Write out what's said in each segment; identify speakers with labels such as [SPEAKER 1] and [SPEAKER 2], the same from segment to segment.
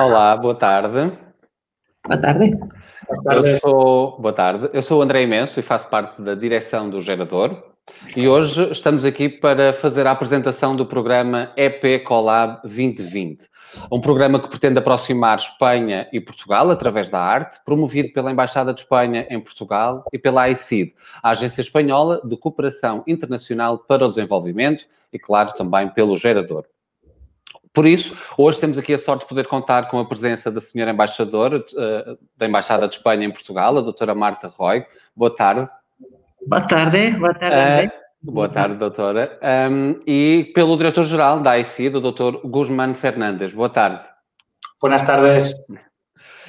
[SPEAKER 1] Olá, boa tarde.
[SPEAKER 2] Boa tarde.
[SPEAKER 1] Eu sou, boa tarde. Eu sou o André Imenso e faço parte da direção do Gerador. E hoje estamos aqui para fazer a apresentação do programa EP Collab 2020. Um programa que pretende aproximar Espanha e Portugal através da arte, promovido pela Embaixada de Espanha em Portugal e pela AICID, a Agência Espanhola de Cooperação Internacional para o Desenvolvimento, e, claro, também pelo Gerador. Por isso, hoje temos aqui a sorte de poder contar com a presença da senhora embaixadora uh, da Embaixada de Espanha em Portugal, a doutora Marta Roy. Boa tarde.
[SPEAKER 2] Boa tarde, boa tarde.
[SPEAKER 1] Uh, boa tarde, doutora. Um, e pelo diretor-geral da ICI, o doutor Guzmán Fernandes. Boa tarde.
[SPEAKER 3] Boas tardes.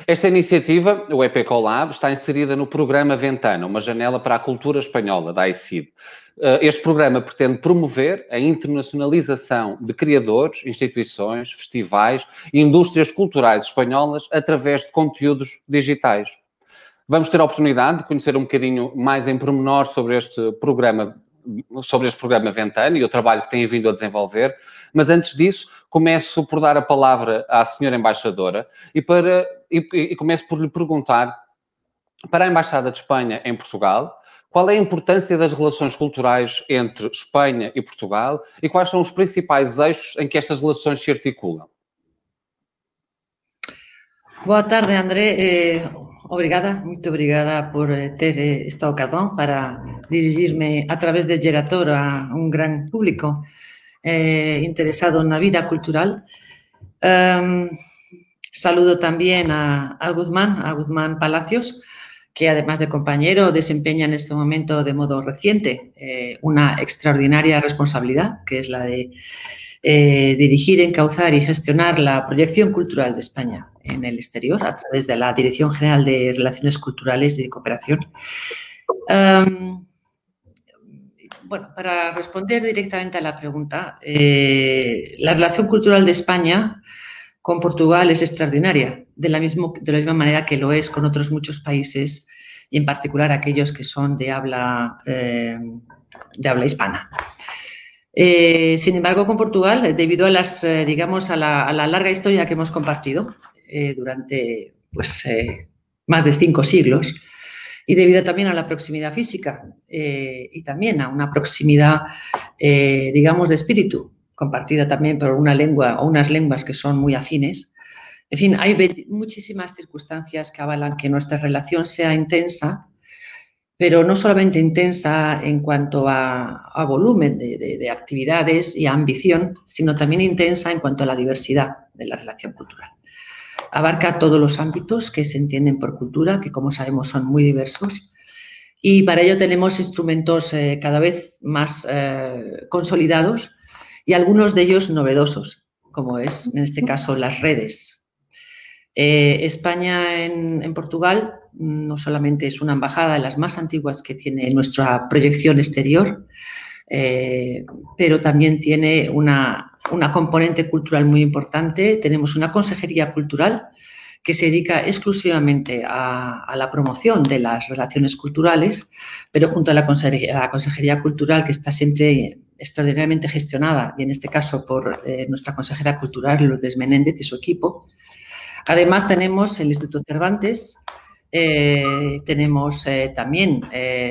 [SPEAKER 1] Esta iniciativa, o EP Collab, está inserida no programa Ventana, uma janela para a cultura espanhola da ICID. Eh, este programa pretende promover a internacionalização de criadores, instituições, festivais e indústrias culturais espanholas através de conteúdos digitais. Vamos ter a oportunidade de conhecer um bocadinho mais em pormenor sobre este programa sobre este programa Ventana e o trabalho que tem vindo a desenvolver, mas antes disso, começo por dar a palavra à senhora embaixadora e, para, e, e começo por lhe perguntar, para a Embaixada de Espanha em Portugal, qual é a importância das relações culturais entre Espanha e Portugal e quais são os principais eixos em que estas relações se articulam?
[SPEAKER 2] Boa tarde, André. Eh, obrigada, muito obrigada por eh, ter eh, esta ocasião para dirigirme a través de Gerator a un gran público interesado na vida cultural. Um, saludo también a, a Guzmán, a Guzmán Palacios, que además de compañero desempeña en este momento de modo reciente eh, una extraordinaria responsabilidad, que es la de eh, dirigir, encauzar y gestionar la proyección cultural de España en el exterior a través de la Dirección General de Relaciones Culturales y de Cooperación. Bueno, para responder directamente a la pregunta, eh, la relación cultural de España con Portugal es extraordinaria, de la, de la misma manera que lo es con otros muchos países y en particular aquellos que son de habla, eh, de habla hispana. Eh, sin embargo, con Portugal, debido a las, eh, digamos, a la, a la, larga historia que hemos compartido eh, durante pues, eh, más de cinco siglos, y debido también a la proximidad física y también a una proximidad, digamos, de espíritu compartida también por una lengua o unas lenguas que son muy afines. En fin, hay muchísimas circunstancias que avalan que nuestra relación sea intensa, pero no solamente intensa en cuanto a, a volumen de, de, de, actividades y a ambición, sino también intensa en cuanto a la diversidad de la relación cultural. Abarca todos los ámbitos que se entienden por cultura, que como sabemos son muy diversos, y para ello tenemos instrumentos eh, cada vez más eh, consolidados y algunos de ellos novedosos, como es en este caso las redes. Eh, España en, en, Portugal no solamente es una embajada de las más antiguas que tiene nuestra proyección exterior, eh, pero también tiene una, una, componente cultural muy importante. Tenemos una consejería cultural que se dedica exclusivamente a, a, la promoción de las relaciones culturales, pero junto a la consejería, a la consejería cultural que está siempre extraordinariamente gestionada, y en este caso por eh, nuestra consejera cultural, Lourdes Menéndez y su equipo. Además, tenemos el Instituto Cervantes, eh, tenemos eh, también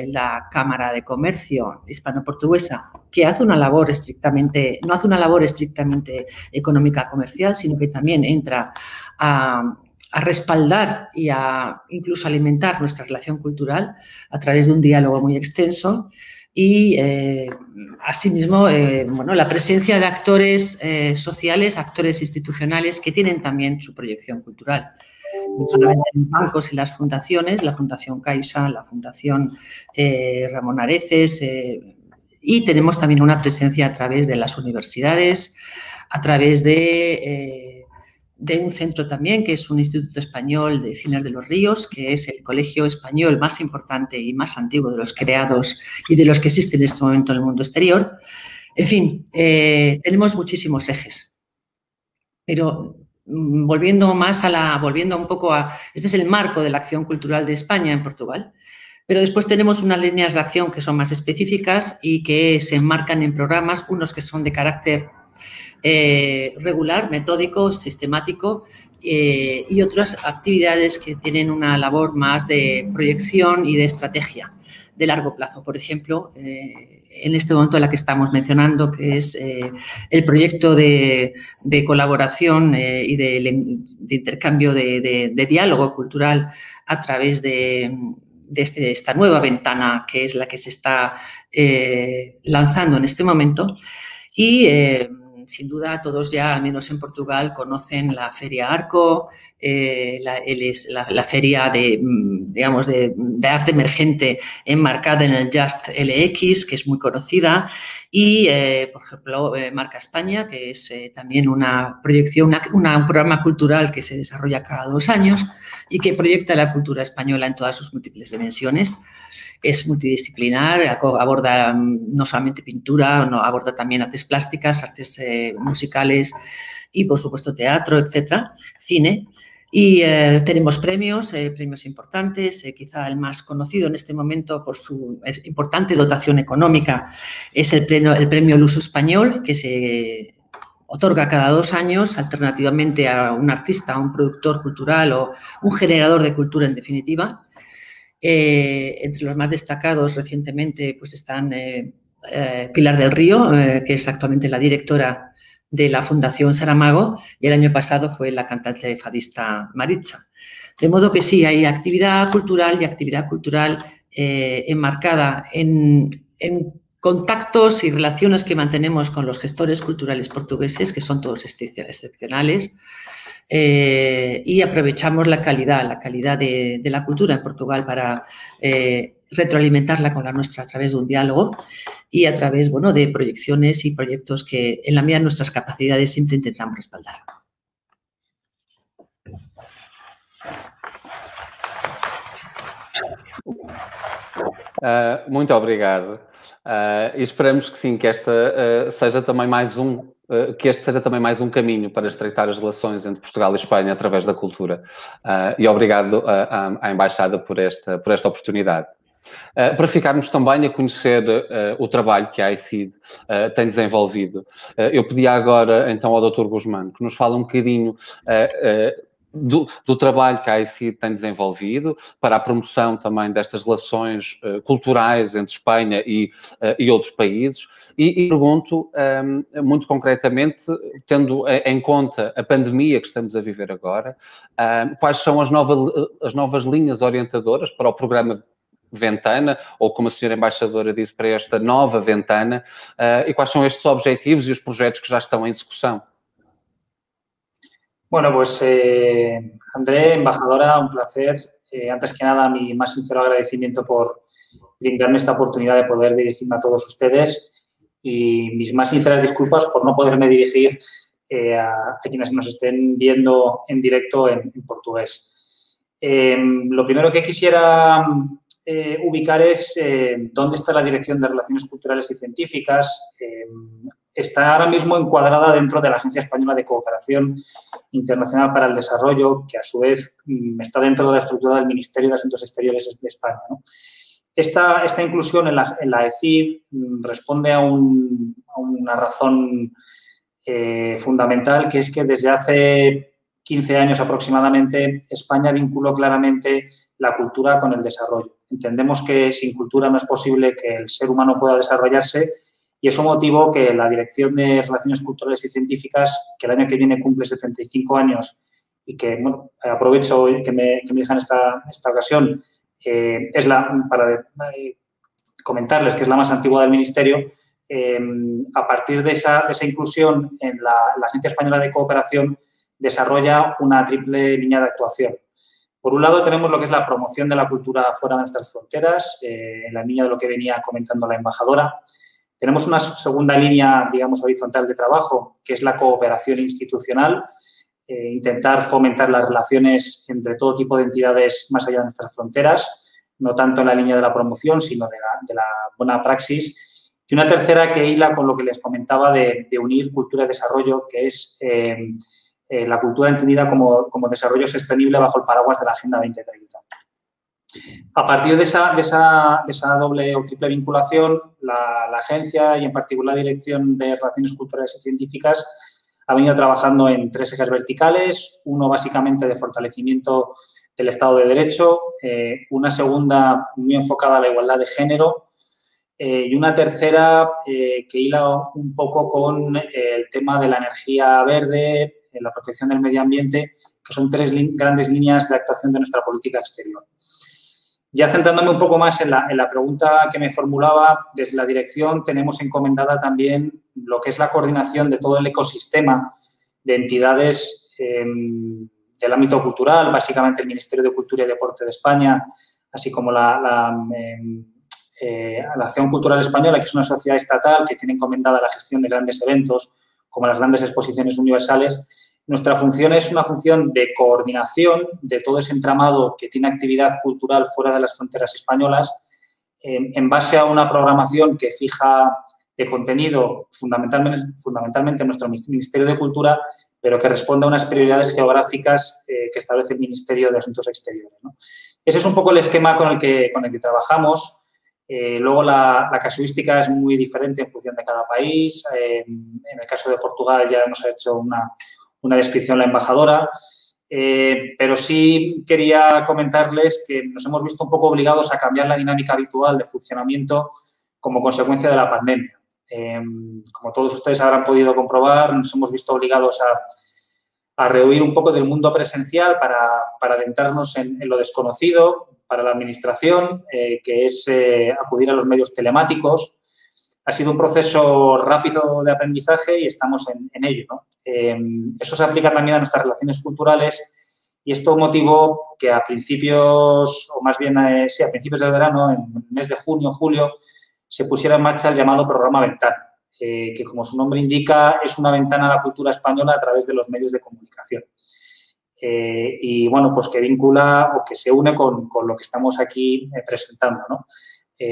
[SPEAKER 2] la Cámara de Comercio hispano-portuguesa, que hace una labor estrictamente, no hace una labor estrictamente económica comercial, sino que también entra a respaldar y a incluso alimentar nuestra relación cultural a través de un diálogo muy extenso y eh, asimismo eh, bueno, la presencia de actores eh, sociales, actores institucionales que tienen también su proyección cultural. No solamente los bancos y las fundaciones, la Fundación Caixa, la Fundación Ramón Areces, y tenemos también una presencia a través de las universidades, a través de de un centro también, que es un Instituto Español de Ginear de los Ríos, que es el colegio español más importante y más antiguo de los creados y de los que existen en este momento en el mundo exterior. En fin, eh, tenemos muchísimos ejes. Pero mm, volviendo más a la, volviendo un poco a, este es el marco de la acción cultural de España en Portugal. Pero después tenemos unas líneas de acción que son más específicas y que se enmarcan en programas, unos que son de carácter regular, metódico, sistemático y otras actividades que tienen una labor más de proyección y de estrategia de largo plazo. Por ejemplo, en este momento la que estamos mencionando, que es eh, el proyecto de, colaboración eh, y de, intercambio de, diálogo cultural a través de, este, esta nueva ventana que es la que se está eh, lanzando en este momento. Y sin duda todos ya, al menos en Portugal, conocen la Feria Arco, eh, la, feria de, mm, digamos, de, arte emergente enmarcada en el Just LX, que es muy conocida, y, eh, por ejemplo, eh, Marca España, que es también una proyección, un programa cultural que se desarrolla cada dos años y que proyecta la cultura española en todas sus múltiples dimensiones es multidisciplinar, aborda mm, no solamente pintura, aborda también artes plásticas, artes eh, musicales y, por supuesto, teatro, etcétera, cine. Y eh, tenemos premios, eh, premios importantes. quizá el más conocido en este momento por su importante dotación económica es el premio, el premio Luso Español, que se otorga cada dos años alternativamente a un artista, a un productor cultural o un generador de cultura en definitiva. Eh, entre los más destacados recientemente pues están eh, eh, Pilar del Río, que es actualmente la directora de la Fundación Saramago, y el año pasado fue la cantante fadista Maritza. De modo que sí, hay actividad cultural y actividad cultural enmarcada en, en contactos y relaciones que mantenemos con los gestores culturales portugueses, que son todos excepcionales, eh, y aprovechamos la calidad, la calidad de, la cultura en Portugal para eh, retroalimentarla con la nuestra a través de un diálogo y a través bueno, de proyecciones y proyectos que en la medida de nuestras capacidades siempre intentamos respaldar.
[SPEAKER 1] Uh, muito. Uh, e esperamos que sim, que esta uh, seja também mais um Eh, que este seja também mais um caminho para estreitar as relações entre Portugal e Espanha através da cultura. E obrigado à, à Embaixada por esta, por esta oportunidade. Uh, para ficarmos também a conhecer uh, o trabalho que a ICID uh, tem desenvolvido, eu pedi agora então ao Dr. Guzmán que nos fale um bocadinho do, do, trabalho que a ICI tem desenvolvido para a promoção também destas relações uh, culturais entre Espanha e, uh, e outros países e, e pergunto um, ehm, muito concretamente, tendo em conta a pandemia que estamos a viver agora, ehm, quais são as, nova, as novas linhas orientadoras para o programa Ventana, ou como a senhora embaixadora disse, para esta nova Ventana, uh, e quais são estes objetivos e os projetos que já estão em execução?
[SPEAKER 3] Bueno, pues eh, André, embajadora, un placer. Eh, antes que nada, mi más sincero agradecimiento por brindarme esta oportunidad de poder dirigirme a todos ustedes y mis más sinceras disculpas por no poderme dirigir eh, a, quienes nos estén viendo en directo en, portugués. lo primero que quisiera ubicar es dónde está la Dirección de Relaciones Culturales y Científicas está ahora mismo encuadrada dentro de la Agencia Española de Cooperación Internacional para el Desarrollo, que a su vez mm, está dentro de la estructura del Ministerio de Asuntos Exteriores de España. Esta, esta, inclusión en la, en ECID mm, responde a, una razón eh, fundamental, que es que desde hace 15 años aproximadamente España vinculó claramente la cultura con el desarrollo. Entendemos que sin cultura no es posible que el ser humano pueda desarrollarse y eso motivó que la Dirección de Relaciones Culturales y Científicas, que el año que viene cumple 75 años y que bueno, aprovecho que me, que me dejan esta, esta ocasión, eh, es la, para eh, comentarles que es la más antigua del Ministerio, eh, a partir de esa, esa inclusión en la, la, Agencia Española de Cooperación desarrolla una triple línea de actuación. Por un lado tenemos lo que es la promoción de la cultura fuera de nuestras fronteras, en la línea de lo que venía comentando la embajadora, tenemos una segunda línea, digamos, horizontal de trabajo, que es la cooperación institucional, eh, intentar fomentar las relaciones entre todo tipo de entidades más allá de nuestras fronteras, no tanto en la línea de la promoción, sino de la, buena praxis. Y una tercera que hila con lo que les comentaba de, unir cultura y desarrollo, que es eh, eh, la cultura entendida como, como desarrollo sostenible bajo el paraguas de la Agenda 2030. A partir de esa, doble o triple vinculación, la, agencia y en particular la Dirección de Relaciones Culturales y Científicas ha venido trabajando en tres ejes verticales, uno básicamente de fortalecimiento del Estado de Derecho, eh, una segunda muy enfocada a la igualdad de género eh, y una tercera eh, que hila un poco con el tema de la energía verde, la protección del medio ambiente, que son tres grandes líneas de actuación de nuestra política exterior. Ya centrándome un poco más en la, pregunta que me formulaba, desde la dirección tenemos encomendada también lo que es la coordinación de todo el ecosistema de entidades em, del ámbito cultural, básicamente el Ministerio de Cultura y Deporte de España, así como la, la, em, eh, la, Acción Cultural Española, que es una sociedad estatal que tiene encomendada la gestión de grandes eventos, como las grandes exposiciones universales, nuestra función es una función de coordinación de todo ese entramado que tiene actividad cultural fuera de las fronteras españolas, en base a una programación que fija de contenido fundamentalmente, fundamentalmente en nuestro Ministerio de Cultura, pero que responde a unas prioridades geográficas eh, que establece el Ministerio de Asuntos Exteriores. Ese es un poco el esquema con el que, con el que trabajamos. Eh, luego la, casuística es muy diferente en función de cada país. Eh, en el caso de Portugal ya ha hecho una, una descripción la embajadora, eh, pero sí quería comentarles que nos hemos visto un poco obligados a cambiar la dinámica habitual de funcionamiento como consecuencia de la pandemia. Em, como todos ustedes habrán podido comprobar, nos hemos visto obligados a, a rehuir un poco del mundo presencial para, para adentrarnos en, lo desconocido para la Administración, eh, que es eh, acudir a los medios telemáticos, ha sido un proceso rápido de aprendizaje y estamos en, ello. Eh, eso se aplica también a nuestras relaciones culturales y esto motivó que a principios, o más bien eh, sí, a principios del verano, en el mes de junio, julio, se pusiera en marcha el llamado programa Ventana, eh, que como su nombre indica es una ventana a la cultura española a través de los medios de comunicación. y bueno, pues que vincula o que se une con, con lo que estamos aquí presentando. ¿no?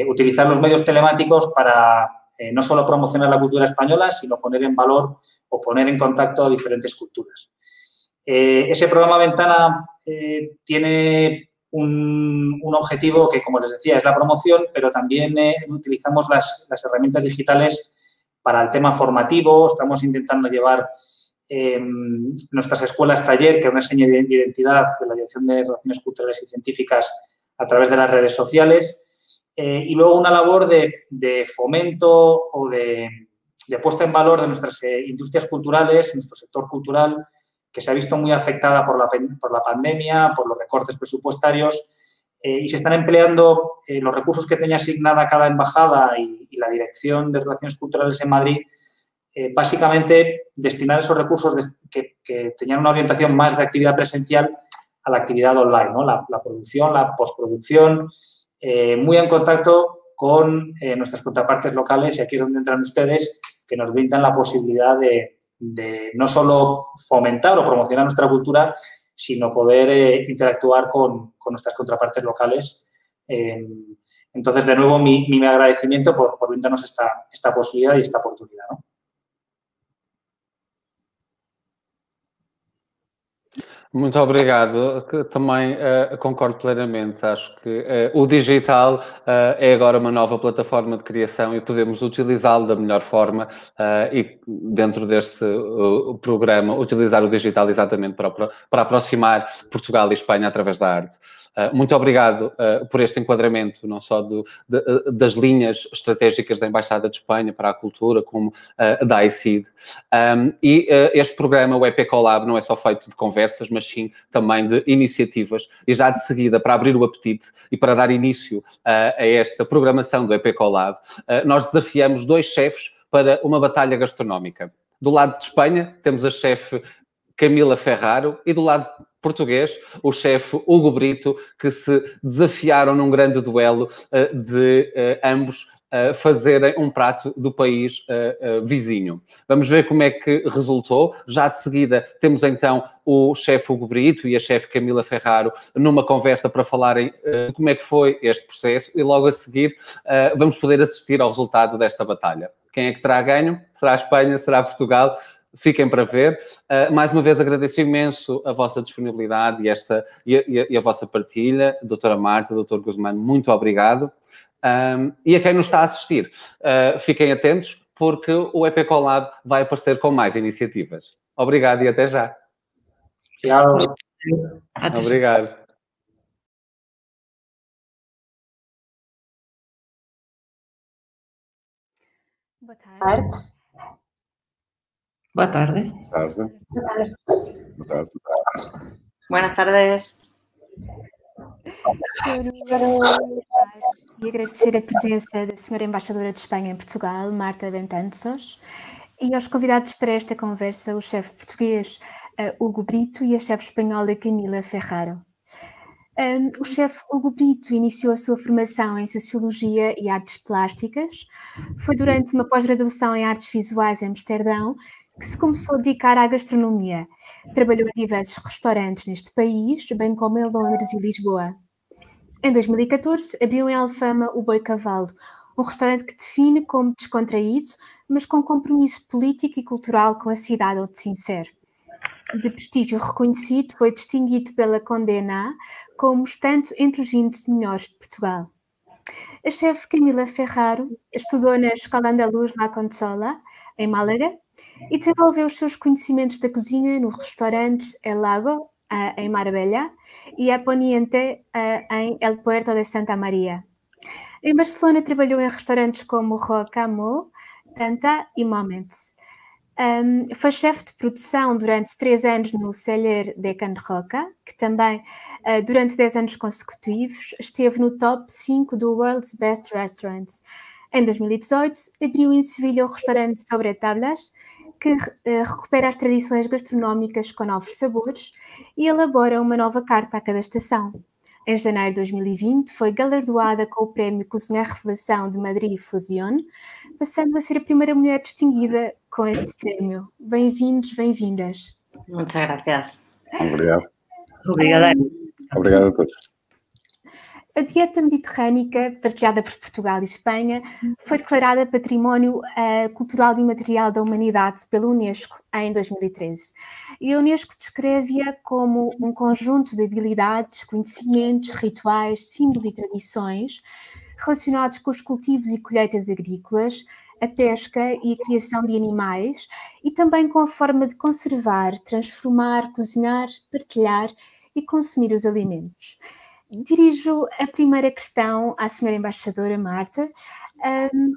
[SPEAKER 3] utilizar los medios telemáticos para eh, no solo promocionar la cultura española, sino poner en valor o poner en contacto a diferentes culturas. Eh, ese programa Ventana eh, tiene un, objetivo que, como les decía, es la promoción, pero también utilizamos las, herramientas digitales para el tema formativo. Estamos intentando llevar em, nuestras escuelas taller, que es una señal de identidad de la Dirección de Relaciones Culturales y Científicas, a través de las redes sociales eh, y luego una labor de, fomento o de, puesta en valor de nuestras eh, industrias culturales, nuestro sector cultural, que se ha visto muy afectada por la, por la pandemia, por los recortes presupuestarios, eh, y se están empleando los recursos que tenía asignada cada embajada y, la Dirección de Relaciones Culturales en Madrid, básicamente destinar esos recursos que, tenían una orientación más de actividad presencial a la actividad online, ¿no? la, la producción, la postproducción, eh, muy en contacto con eh, nuestras contrapartes locales y aquí es donde entran ustedes que nos brindan la posibilidad de, no solo fomentar o promocionar nuestra cultura, sino poder eh, interactuar con, nuestras contrapartes locales. entonces, de nuevo, mi, mi agradecimiento por, brindarnos esta, esta posibilidad y esta oportunidad.
[SPEAKER 1] Muito obrigado. Também uh, concordo plenamente. Acho que uh, o digital uh, é agora uma nova plataforma de criação e podemos utilizá-lo da melhor forma e dentro deste programa utilizar o digital exatamente para, para aproximar Portugal e Espanha através da arte. muito obrigado por este enquadramento, não só do, de, das linhas estratégicas da Embaixada de Espanha para a cultura, como da ICID. Um, e este programa, o EP Collab, não é só feito de conversas, mas mas sim também de iniciativas. E já de seguida, para abrir o apetite e para dar início uh, a esta programação do EP Collab, uh, nós desafiamos dois chefes para uma batalha gastronómica. Do lado de Espanha, temos a chefe Camila Ferraro e do lado português, o chefe Hugo Brito, que se desafiaram num grande duelo uh, de uh, ambos uh, fazerem um prato do país vizinho. Vamos ver como é que resultou. Já de seguida temos então o chefe Hugo Brito e a chefe Camila Ferraro numa conversa para falarem como é que foi este processo e logo a seguir vamos poder assistir ao resultado desta batalha. Quem é que terá ganho? Será a Espanha? Será Portugal? Fiquem para ver. Uh, mais uma vez agradeço imenso a vossa disponibilidade e, esta, e, a, e a vossa partilha. Doutora Marta, doutor Guzmán, muito obrigado. Um, e a quem nos está a assistir, uh, fiquem atentos porque o EP Collab vai aparecer com mais iniciativas. Obrigado e até já.
[SPEAKER 3] Tchau.
[SPEAKER 1] Obrigado.
[SPEAKER 4] Boa tarde.
[SPEAKER 2] Boa tarde.
[SPEAKER 5] Boa tarde. Boa tarde.
[SPEAKER 4] Buenas tardes. Quero e agradecer a presença da Senhora Embaixadora de Espanha em Portugal, Marta Bentanços, e aos convidados para esta conversa, o chefe português uh, Hugo Brito e a chefe espanhola Camila Ferraro. Um, o chefe Hugo Brito iniciou a sua formação em Sociologia e Artes Plásticas. Foi durante uma pós-graduação em Artes Visuais em Amsterdão que se começou a dedicar à gastronomia. Trabalhou em diversos restaurantes neste país, bem como em Londres e Lisboa. Em 2014, abriu em Alfama o Boi Cavalo, um restaurante que define como descontraído, mas com compromisso político e cultural com a cidade onde se insere de prestígio reconhecido, foi distinguido pela Condena como estando entre os 20 melhores de Portugal. A chefe Camila Ferraro estudou na Escola Andaluz La Consola, em Málaga, e desenvolveu os seus conhecimentos da cozinha no restaurante El Lago, em Marbella, e a Poniente, em El Puerto de Santa Maria. Em Barcelona trabalhou em restaurantes como Rocamo, Tanta e Moments. Um, foi chefe de produção durante três anos no Celler de Can Roca, que também, uh, durante dez anos consecutivos, esteve no top 5 do World's Best Restaurants. Em 2018, abriu em Sevilha o restaurante Sobre Tablas, que uh, recupera as tradições gastronómicas com novos sabores e elabora uma nova carta a cada estação. Em janeiro de 2020, foi galardoada com o prémio Cozinha Revelação de Madrid Fudion, passando a ser a primeira mulher distinguida com este prémio. Bem-vindos, bem-vindas.
[SPEAKER 6] Muchas gracias.
[SPEAKER 5] Obrigado.
[SPEAKER 2] Obrigada.
[SPEAKER 5] Obrigado a todos.
[SPEAKER 4] A dieta mediterrânica, partilhada por Portugal e Espanha, foi declarada Património uh, Cultural e Imaterial da Humanidade pela Unesco em 2013. E a Unesco descreve-a como um conjunto de habilidades, conhecimentos, rituais, símbolos e tradições relacionados com os cultivos e colheitas agrícolas, a pesca e a criação de animais e também com a forma de conservar, transformar, cozinhar, partilhar e consumir os alimentos. Dirijo a primeira questão à senhora embaixadora Marta. Um,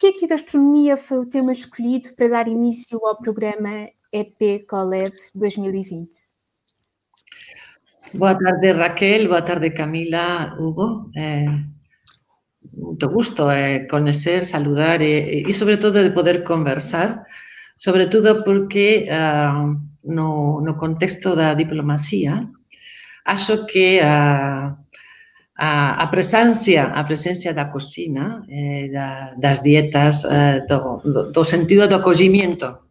[SPEAKER 4] que a gastronomia foi o tema escolhido para dar início ao programa EP Colab 2020?
[SPEAKER 2] Boa tarde, Raquel. Boa tarde, Camila, Hugo. Eh, muito gusto eh, conhecer, saludar e, e, sobretudo, de poder conversar, sobretudo porque uh, no, no contexto da diplomacia, acho que a, a, a presencia a presencia da cocina, eh, da, das dietas, eh, do, do sentido do acollimiento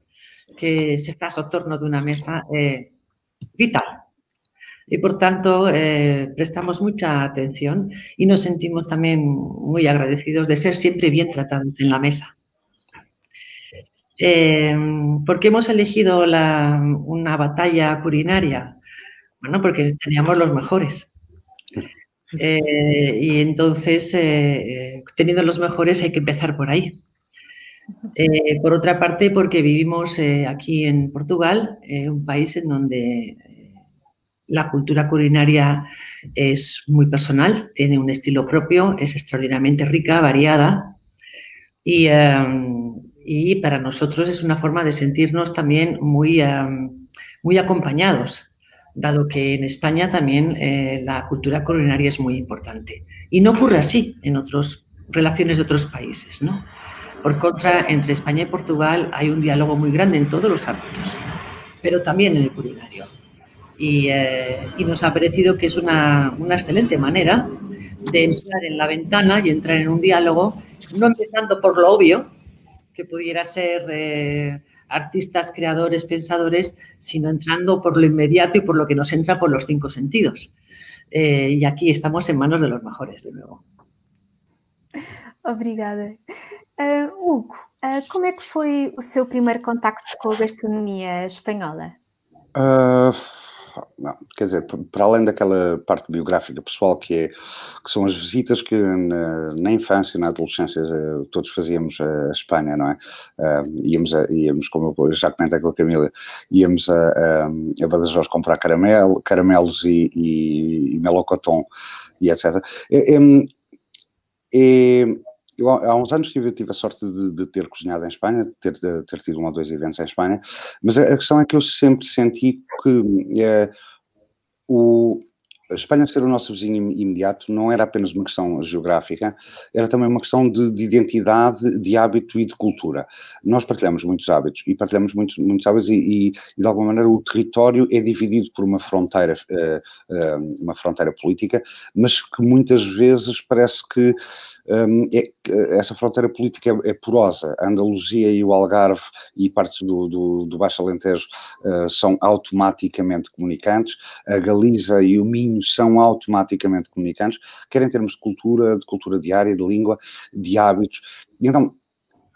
[SPEAKER 2] que se faz ao torno dunha mesa é vital. E, por tanto, eh, prestamos mucha atención y nos sentimos también muy agradecidos de ser siempre bien tratados en la mesa. Eh, ¿Por qué hemos elegido la, una batalla culinaria? Bueno, porque teníamos los mejores. Eh, y entonces, eh, teniendo los mejores, hay que empezar por ahí. Eh, por otra parte, porque vivimos eh, aquí en Portugal, eh, un país en donde la cultura culinaria es muy personal, tiene un estilo propio, es extraordinariamente rica, variada y, um, y para nosotros es una forma de sentirnos también muy, um, muy acompañados dado que en España también eh, la cultura culinaria es muy importante. Y no ocurre así en otras relaciones de otros países, ¿no? Por contra, entre España y Portugal hay un diálogo muy grande en todos los ámbitos, pero también en el culinario. Y, eh, y nos ha parecido que es una, una, excelente manera de entrar en la ventana y entrar en un diálogo, no empezando por lo obvio, que pudiera ser eh, artistas, creadores, pensadores, sino entrando por lo inmediato y por lo que nos entra por los cinco sentidos. Eh, y aquí estamos en manos de los mejores, de nuevo.
[SPEAKER 4] Obrigada. Uh, Hugo, uh, como é que foi o seu primeiro contacto com a gastronomia espanhola?
[SPEAKER 5] Uh, Não, quer dizer, para além daquela parte biográfica pessoal que, é, que são as visitas que na, na infância, na adolescência, eh, todos fazíamos a Espanha, não é? Uh, íamos, a, íamos, como eu já comentei com a Camila, íamos a, a, a Badajoz comprar caramelo, caramelos e, e, e melocotão e etc. É, é, é, eu, há uns anos tive, tive a sorte de, de, ter cozinhado em Espanha, de ter, de ter tido um ou dois eventos em Espanha, mas a, a questão é que eu sempre senti que é, o, a Espanha ser o nosso vizinho imediato não era apenas uma questão geográfica, era também uma questão de, de, identidade, de hábito e de cultura. Nós partilhamos muitos hábitos e partilhamos muitos, muitos hábitos e, e, e de alguma maneira o território é dividido por uma fronteira, uh, uh, uma fronteira política, mas que muitas vezes parece que um, é, essa fronteira política é, é, porosa. A Andaluzia e o Algarve e partes do, do, do Baixo Alentejo uh, são automaticamente comunicantes, a Galiza e o Minho são automaticamente comunicantes, quer em termos de cultura, de cultura diária, de língua, de hábitos. Então,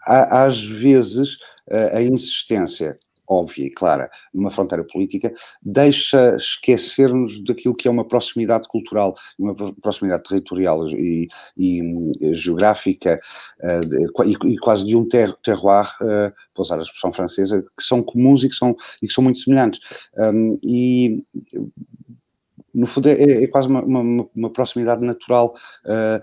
[SPEAKER 5] há, às vezes, uh, a insistência óbvia e clara numa fronteira política, deixa esquecer-nos daquilo que é uma proximidade cultural, uma proximidade territorial e, e, e geográfica uh, e, quase de um ter, terroir, para usar a expressão francesa, que são comuns e que são, e que são muito semelhantes. E no fundo é, é quase uma, uma, uma, proximidade natural. Uh,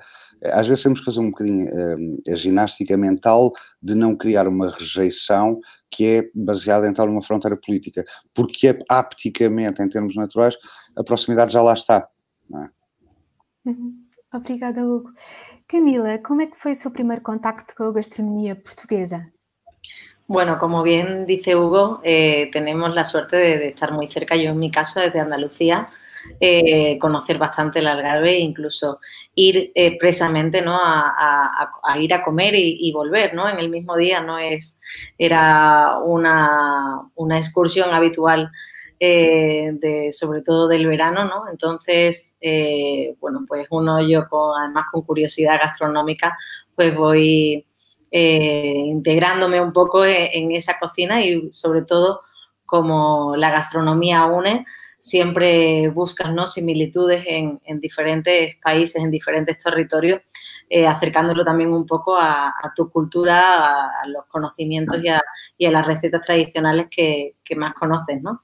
[SPEAKER 5] às vezes temos que fazer um bocadinho uh, a ginástica mental de não criar uma rejeição que é baseada então numa fronteira política, porque é, apticamente, em termos naturais, a proximidade já lá está. É?
[SPEAKER 4] Uhum. Obrigada, Hugo. Camila, como é que foi o seu primeiro contacto com a gastronomia portuguesa?
[SPEAKER 6] Bueno, como bien dice Hugo, eh, tenemos la suerte de, de, estar muy cerca, yo en mi caso desde Andalucía, eh, conocer bastante el Algarve e incluso ir eh, precisamente ¿no? A, ir a comer y, volver ¿no? en el mismo día. No es, era una, excursión habitual. Eh, de, sobre todo del verano, ¿no? Entonces, bueno, pues uno yo con, además con curiosidad gastronómica, pues voy integrándome un poco en, esa cocina y sobre todo como la gastronomía une, siempre buscas ¿no? similitudes en, diferentes países, en diferentes territorios, eh, acercándolo también un poco a, tu cultura, a, los conocimientos y a, las recetas tradicionales que, más conoces, ¿no?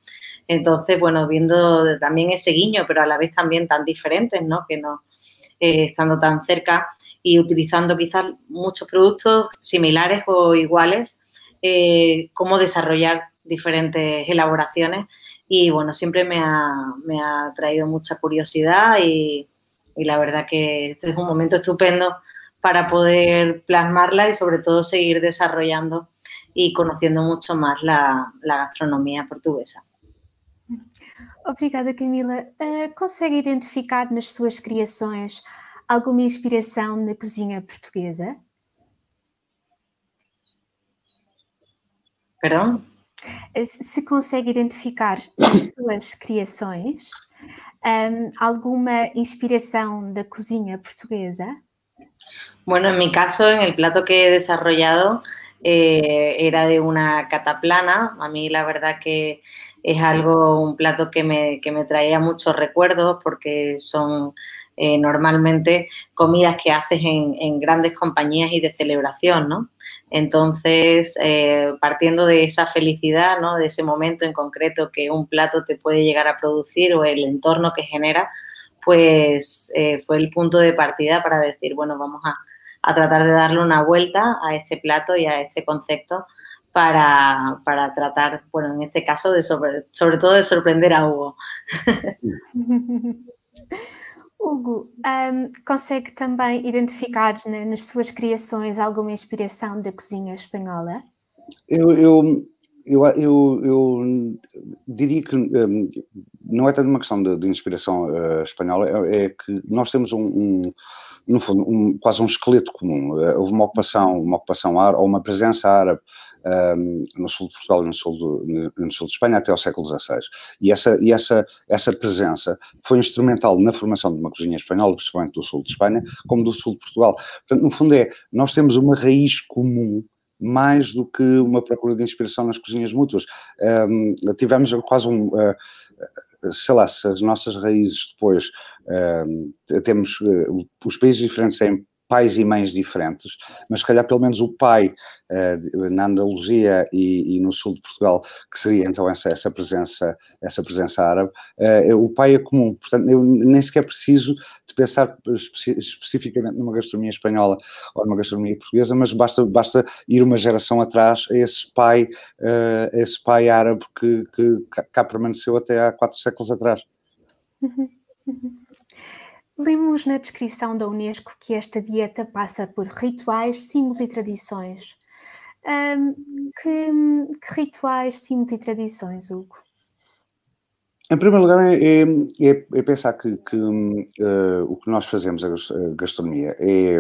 [SPEAKER 6] Entonces, bueno, viendo también ese guiño, pero a la vez también tan diferentes, ¿no? Que no, eh, estando tan cerca y utilizando quizás muchos productos similares o iguales, eh, cómo desarrollar diferentes elaboraciones y bueno, siempre me ha, me ha traído mucha curiosidad y, y, la verdad que este es un momento estupendo para poder plasmarla y sobre todo seguir desarrollando y conociendo mucho más la, la gastronomia portuguesa.
[SPEAKER 4] Obrigada, Camila. Uh, consegue identificar nas suas criações alguma inspiração na cozinha portuguesa?
[SPEAKER 6] Perdão?
[SPEAKER 4] Eh, se consegue identificar nas suas criações um, alguma inspiración da cocina portuguesa?
[SPEAKER 6] Bueno, en mi caso, en el plato que he desarrollado eh, era de una cataplana. A mí la verdad que es algo, un plato que me, que me traía muchos recuerdos porque son eh, normalmente comidas que haces en, grandes compañías y de celebración, ¿no? Entonces, eh, partiendo de esa felicidad, ¿no? De ese momento en concreto que un plato te puede llegar a producir o el entorno que genera, pues eh, fue el punto de partida para decir, bueno, vamos a, tratar de darle una vuelta a este plato y a este concepto para, tratar, bueno, en este caso, de sobre, sobre todo de sorprender a Hugo.
[SPEAKER 4] Hugo, um, consegue também identificar nas suas criações alguma inspiração da cozinha espanhola?
[SPEAKER 5] Eu, eu, eu, eu, eu diria que um, não é tanto uma questão de, de inspiração uh, espanhola, é, é, que nós temos um, um no fundo, um, quase um esqueleto comum. Uh, houve uma ocupação, uma ocupação árabe, ou uma presença árabe um, no sul de Portugal e no sul, do, no sul de Espanha até ao século XVI. E, essa, e essa, essa presença foi instrumental na formação de uma cozinha espanhola, principalmente do sul de Espanha, como do sul de Portugal. Portanto, no fundo é, nós temos uma raiz comum mais do que uma procura de inspiração nas cozinhas mútuas. Um, tivemos quase um, uh, sei lá, se as nossas raízes depois uh, temos uh, os países diferentes têm pais e mães diferentes, mas se calhar pelo menos o pai uh, na Andaluzia e, e, no sul de Portugal, que seria então essa, essa presença essa presença árabe, uh, o pai é comum, portanto eu nem sequer preciso de pensar especi especificamente numa gastronomia espanhola ou numa gastronomia portuguesa, mas basta, basta ir uma geração atrás a esse pai, uh, esse pai árabe que, que cá permaneceu até há quatro séculos atrás. Uhum.
[SPEAKER 4] Uhum. Lemos na descrição da Unesco que esta dieta passa por rituais, símbolos e tradições. Um, que, que, rituais, símbolos e tradições, Hugo?
[SPEAKER 5] Em primeiro lugar, é, é, é, é pensar que, que uh, o que nós fazemos, a gastronomia, é,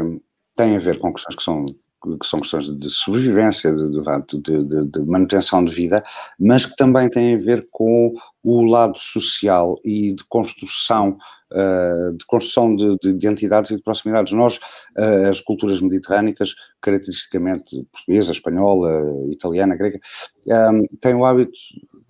[SPEAKER 5] tem a ver com questões que são que são questões de sobrevivência, de, de, de, de, manutenção de vida, mas que também têm a ver com o lado social e de construção, uh, de construção de, de, identidades e de proximidades. Nós, uh, as culturas mediterrânicas, caracteristicamente portuguesa, espanhola, italiana, grega, um, têm o hábito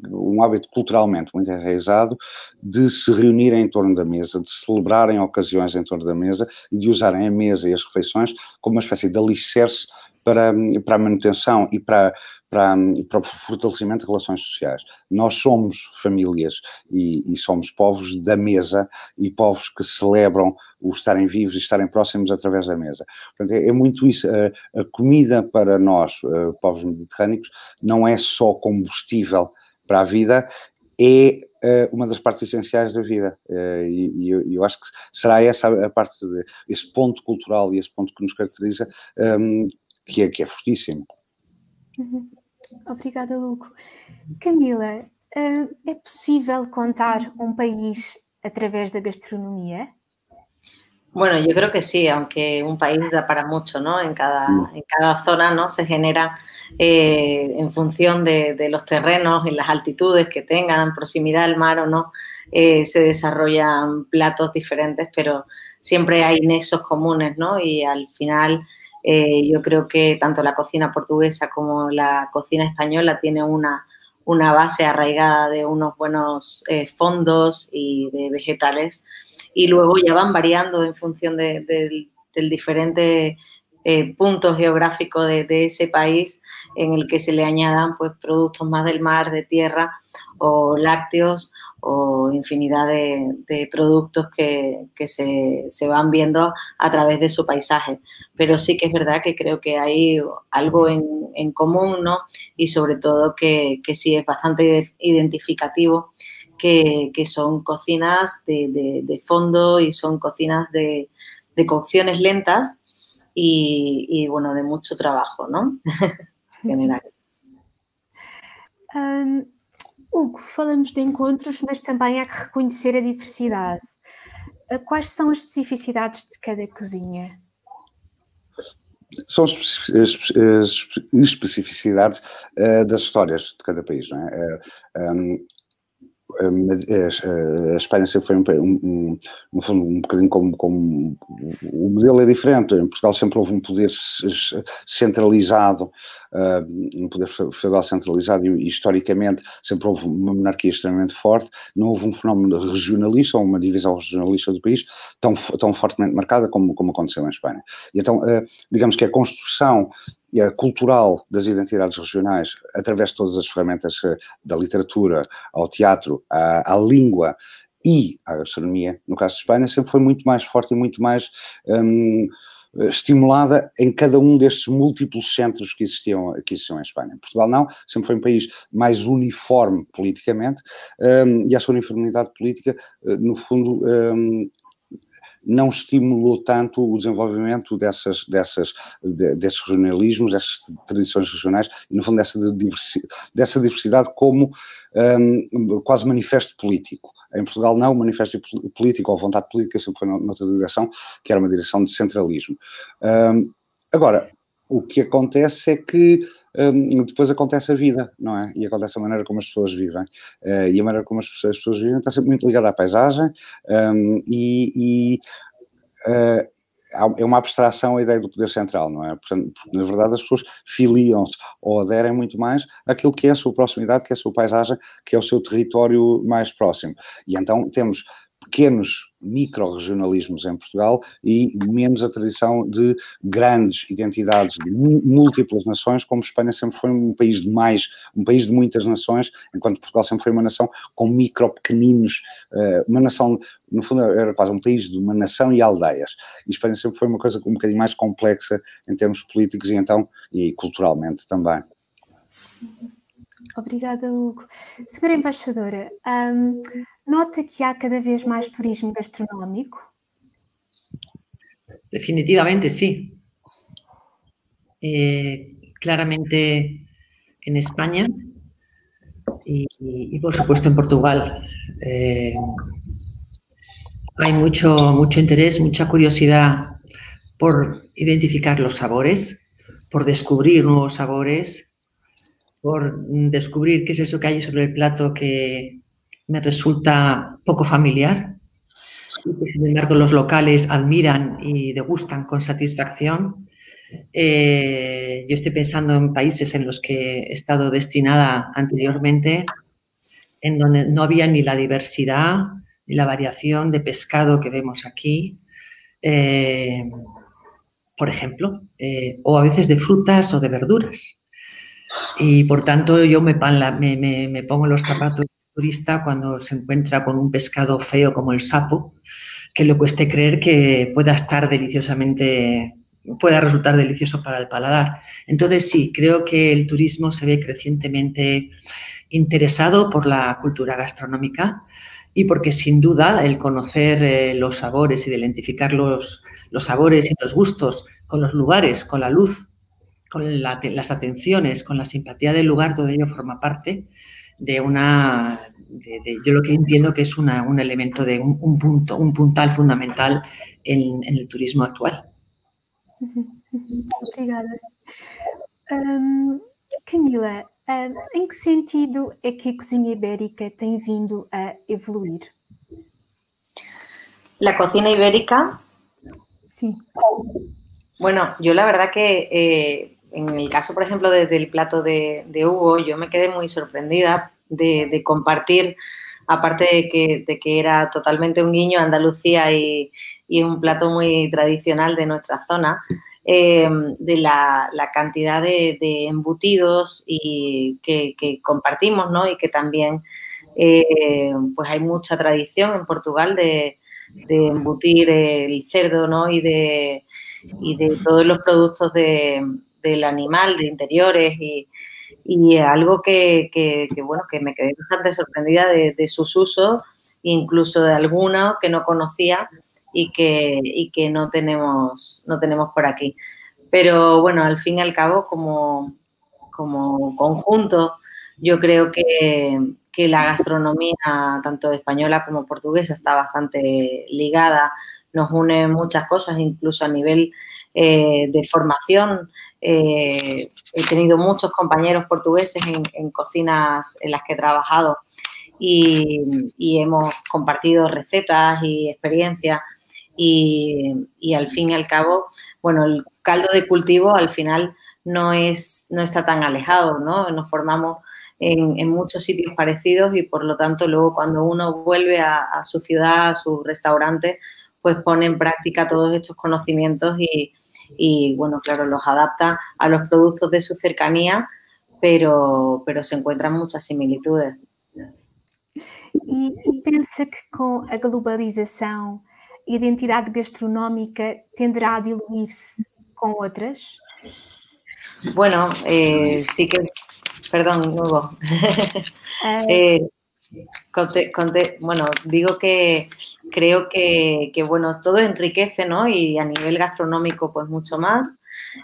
[SPEAKER 5] um hábito culturalmente muito enraizado de se reunirem em torno da mesa, de celebrarem ocasiões em torno da mesa e de usarem a mesa e as refeições como uma espécie de alicerce para, para a manutenção e para, para, para o fortalecimento de relações sociais. Nós somos famílias e, e, somos povos da mesa e povos que celebram o estarem vivos e estarem próximos através da mesa. Portanto, é, é muito isso. A, a, comida para nós, uh, povos mediterrâneos, não é só combustível para a vida é uh, uma das partes essenciais da vida. Uh, e, eu, acho que será essa a, parte, de, esse ponto cultural e esse ponto que nos caracteriza, ehm, que, é, que é fortíssimo.
[SPEAKER 4] Uhum. Obrigada, Luco. Camila, uh, é possível contar um país através da gastronomia?
[SPEAKER 6] Bueno, yo creo que sí, aunque un país da para mucho, ¿no? En cada, en cada zona, ¿no? Se genera eh, en función de, los terrenos y las altitudes que tengan, proximidad al mar o no, eh, se desarrollan platos diferentes, pero siempre hay nexos comunes, ¿no? Y al final eh, yo creo que tanto la cocina portuguesa como la cocina española tiene una, una base arraigada de unos buenos fondos y de vegetales y luego ya van variando en función del diferente eh, punto geográfico de, ese país en el que se le añadan pues, productos más del mar, de tierra o lácteos o infinidad de, productos que, se, van viendo a través de su paisaje. Pero sí que es verdad que creo que hay algo en, común, ¿no? Y sobre todo que, que sí es bastante identificativo que, son cocinas de, fondo y son cocinas de, cocciones lentas y, bueno, de mucho trabajo, ¿no? en general.
[SPEAKER 4] Um, Hugo, falamos de encontros, mas também há que reconhecer a diversidade. Ah, quais são as especificidades de cada cozinha?
[SPEAKER 5] São as especificidades uh, das histórias de cada país, não é? Uh, um, a, Espanha sempre foi um, um, um, um bocadinho como, como, o modelo é diferente. Em Portugal sempre houve um poder centralizado, um poder feudal centralizado e historicamente sempre houve uma monarquia extremamente forte. Não houve um fenómeno regionalista ou uma divisão regionalista do país tão, tão fortemente marcada como, como aconteceu em Espanha. E então, digamos que a construção cultural das identidades regionais através de todas as ferramentas eh, da literatura, ao teatro, à, à língua e à gastronomia, no caso de Espanha, sempre foi muito mais forte e muito mais hum, estimulada em cada um destes múltiplos centros que existiam, que existiam em Espanha. Portugal não, sempre foi um país mais uniforme politicamente hum, e essa uniformidade política, eh, no fundo, hum, não estimulou tanto o desenvolvimento dessas, dessas, de, desses regionalismos, dessas tradições regionais e, no fundo, dessa diversidade, dessa diversidade como um, quase manifesto político. Em Portugal, não, o manifesto político ou vontade política sempre foi noutra direção, que era uma direção de centralismo. Um, agora, o que acontece é que um, depois acontece a vida, não é? E acontece a maneira como as pessoas vivem. Uh, e a maneira como as pessoas, as pessoas vivem está sempre muito ligada à paisagem um, e, e uh, é uma abstração a ideia do poder central, não é? Portanto, na verdade, as pessoas filiam-se ou aderem muito mais àquilo que é a sua proximidade, que é a sua paisagem, que é o seu território mais próximo. E então temos pequenos micro-regionalismos em Portugal e menos a tradição de grandes identidades de múltiplas nações, como Espanha sempre foi um país de mais, um país de muitas nações, enquanto Portugal sempre foi uma nação com micro pequeninos, eh, uma nação, no fundo era quase um país de uma nação e aldeias. E Espanha sempre foi uma coisa um bocadinho mais complexa em termos políticos e então, e culturalmente também.
[SPEAKER 4] Obrigada, Hugo. Senhora Embaixadora, nota que há cada vez más turismo gastronómico.
[SPEAKER 2] Definitivamente sí. Eh, claramente en España y, por supuesto en Portugal. Eh, hay mucho, mucho interés, mucha curiosidad por identificar los sabores, por descubrir nuevos sabores, por descubrir qué es eso que hay sobre el plato que me resulta poco familiar y que sin embargo los locales admiran y degustan con satisfacción. Eh, yo estoy pensando en países en los que he estado destinada anteriormente, en donde no había ni la diversidad ni la variación de pescado que vemos aquí, eh, por ejemplo, eh, o a veces de frutas o de verduras. Y por tanto yo me, pongo los zapatos turista cuando se encuentra con un pescado feo como el sapo, que le cueste creer que pueda estar deliciosamente, pueda resultar delicioso para el paladar. Entonces sí, creo que el turismo se ve crecientemente interesado por la cultura gastronómica y porque sin duda el conocer eh, los sabores, identificar los, los sabores y los gustos con los lugares, con la luz, con las atenciones, con la simpatía del lugar, todo ello forma parte de una, yo lo que entiendo que es una, un elemento de un, punto, un puntal fundamental en, el turismo actual.
[SPEAKER 4] Obrigada. Camila, ¿en qué sentido es que cocina ibérica tem vindo a evoluir?
[SPEAKER 6] La cocina ibérica.
[SPEAKER 4] Sí.
[SPEAKER 6] Bueno, yo la verdad que eh, en el caso, por ejemplo, del plato de, Hugo, yo me quedé muy sorprendida de, compartir, aparte de que, que, era totalmente un guiño a Andalucía y, un plato muy tradicional de nuestra zona, eh, de la, cantidad de, embutidos y que, compartimos, ¿no? Y que también eh, pues hay mucha tradición en Portugal de, embutir el cerdo, ¿no? Y de, y de todos los productos de del animal, de interiores y, algo que, bueno, que me quedé bastante sorprendida de, sus usos, incluso de algunos que no conocía y que, que no, tenemos, no tenemos por aquí. Pero bueno, al fin y al cabo, como, como conjunto, yo creo que, que la gastronomía, tanto española como portuguesa, está bastante ligada, nos une muchas cosas, incluso a nivel eh, de formación. Eh, he tenido muchos compañeros portugueses en, cocinas en las que he trabajado y, hemos compartido recetas y experiencias y, al fin y al cabo, bueno, el caldo de cultivo al final no, es, no está tan alejado, ¿no? Nos formamos en, muchos sitios parecidos y por lo tanto luego cuando uno vuelve a, a su ciudad, a su restaurante, pues pone en práctica todos estos conocimientos y, bueno, claro, los adapta a los productos de su cercanía, pero, pero se encuentran muchas similitudes.
[SPEAKER 4] E, e pensa que com a globalização, a identidade gastronómica tenderá a diluir-se com outras?
[SPEAKER 6] Bueno, eh, sí que, perdón, eh, Conte, conte, bueno, digo que creo que, bueno, todo enriquece, ¿no? Y a nivel gastronómico, pues mucho más.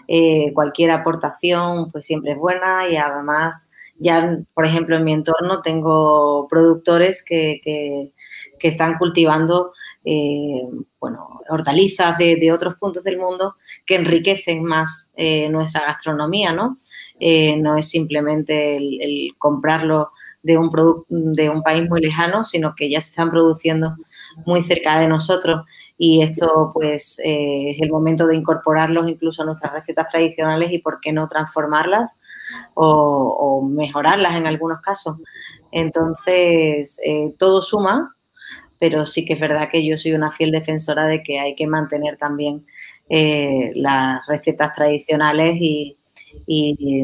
[SPEAKER 6] Eh, cualquier aportación, pues siempre es buena y además, ya, por ejemplo, en mi entorno tengo productores que, están cultivando, eh, bueno, hortalizas de, otros puntos del mundo que enriquecen más eh, nuestra gastronomía, ¿no? eh, no es simplemente el, comprarlo de un, de un país muy lejano, sino que ya se están produciendo muy cerca de nosotros y esto pues eh, es el momento de incorporarlos incluso a nuestras recetas tradicionales y por qué no transformarlas o, mejorarlas en algunos casos. Entonces, eh, todo suma, pero sí que es verdad que yo soy una fiel defensora de que hay que mantener también eh, las recetas tradicionales y,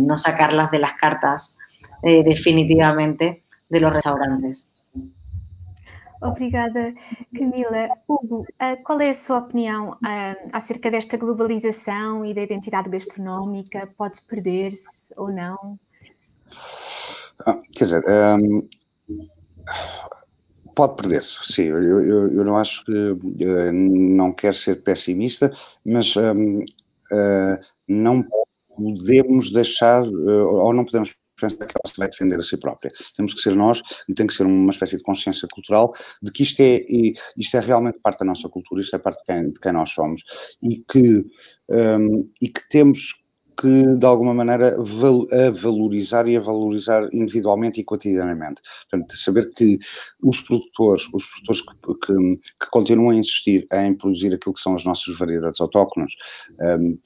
[SPEAKER 6] no sacarlas de las cartas definitivamente de los restaurantes.
[SPEAKER 4] Obrigada, Camila. Hugo, eh, qual é a sua opinião eh, acerca desta globalização e da identidade gastronómica? Pode perder-se ou não?
[SPEAKER 5] Ah, quer dizer, um, pode perder-se, sim. Eu, eu, eu, não acho que. Não quero ser pessimista, mas um, uh, não podemos deixar, ou não podemos pensa que ela se vai defender a si própria. Temos que ser nós e tem que ser uma espécie de consciência cultural de que isto é, isto é realmente parte da nossa cultura, isto é parte de quem, de quem nós somos e que, um, e que temos que, de alguma maneira, val a valorizar e a valorizar individualmente e cotidianamente. Portanto, saber que os produtores, os produtores que, que, que continuam a insistir em produzir aquilo que são as nossas variedades autóctonas, um,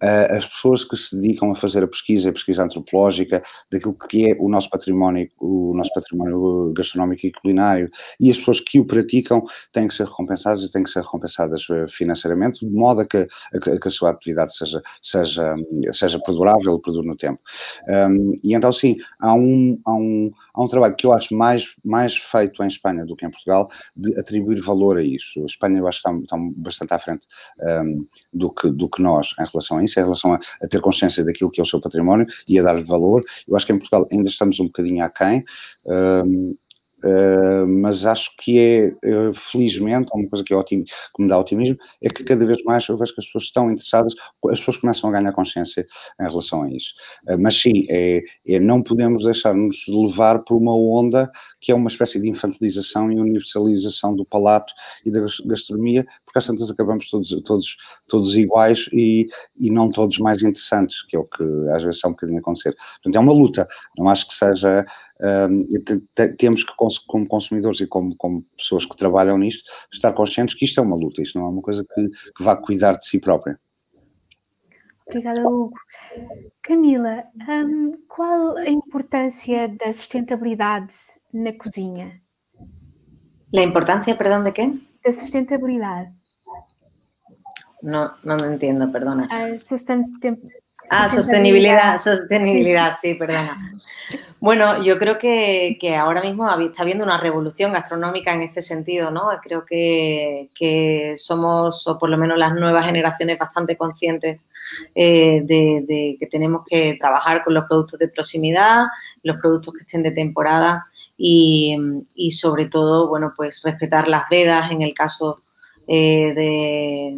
[SPEAKER 5] as pessoas que se dedicam a fazer a pesquisa, a pesquisa antropológica daquilo que é o nosso património, o nosso património gastronómico e culinário, e as pessoas que o praticam têm que ser recompensadas e têm que ser recompensadas eh, financeiramente, de modo a que, a, que a sua atividade seja, seja, seja perdurável perdure no tempo. Um, e então, sim, há um, há um há um trabalho que eu acho mais, mais feito em Espanha do que em Portugal de atribuir valor a isso. A Espanha eu acho que está, está bastante à frente um, do, que, do que nós em relação a isso, em relação a, a, ter consciência daquilo que é o seu património e a dar valor. Eu acho que em Portugal ainda estamos um bocadinho aquém. Um, Uh, mas acho que é, uh, felizmente, uma coisa que, é ótimo, que me dá otimismo, é que cada vez mais eu vejo que as pessoas estão interessadas, as pessoas começam a ganhar consciência em relação a isso. Uh, mas sim, é, é, não podemos deixar-nos levar por uma onda que é uma espécie de infantilização e universalização do palato e da gastronomia, porque às tantas acabamos todos, todos, todos iguais e, e não todos mais interessantes, que é o que às vezes está um bocadinho a acontecer. Portanto, é uma luta, não acho que seja um, temos que, como consumidores e como, como, pessoas que trabalham nisto, estar conscientes que isto é uma luta, isto não é uma coisa que, que vá cuidar de si própria.
[SPEAKER 4] Obrigada, Hugo. Camila, um, qual a importância da sustentabilidade na cozinha?
[SPEAKER 6] A importância, perdão, de quê?
[SPEAKER 4] Da sustentabilidade.
[SPEAKER 6] Não, não entendo, perdona.
[SPEAKER 4] A sustentabilidade
[SPEAKER 6] Ah, sostenibilidad, sostenibilidad, sí, perdona. Bueno, yo creo que, ahora mismo está habiendo una revolución gastronómica en este sentido, ¿no? Creo que, somos, o por lo menos las nuevas generaciones, bastante conscientes eh, de, que tenemos que trabajar con los productos de proximidad, los productos que estén de temporada y, y sobre todo, bueno, pues respetar las vedas en el caso eh,